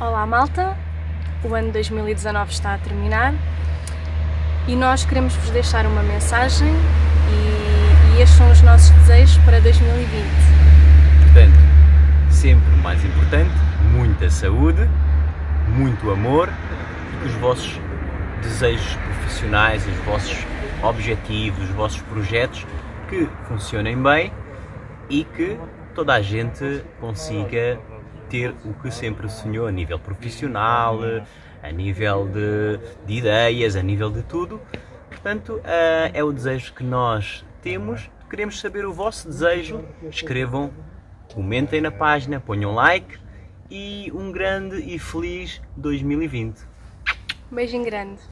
Olá malta, o ano 2019 está a terminar e nós queremos vos deixar uma mensagem e, e estes são os nossos desejos para 2020. Portanto, sempre o mais importante, muita saúde, muito amor e que os vossos desejos profissionais, os vossos objetivos, os vossos projetos que funcionem bem e que toda a gente consiga ter o que sempre sonhou a nível profissional, a nível de, de ideias, a nível de tudo. Portanto, uh, é o desejo que nós temos. Queremos saber o vosso desejo. Escrevam, comentem na página, ponham like e um grande e feliz 2020. Um beijinho grande.